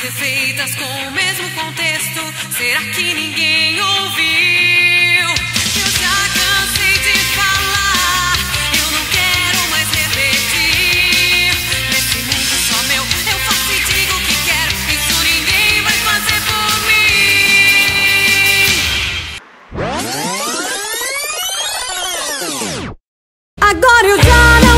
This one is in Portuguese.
ser feitas com o mesmo contexto. Será que ninguém ouviu? Eu já cansei de falar, eu não quero mais repetir. Nesse mundo só meu, eu faço e digo o que quero. Isso ninguém vai fazer por mim. Agora eu já não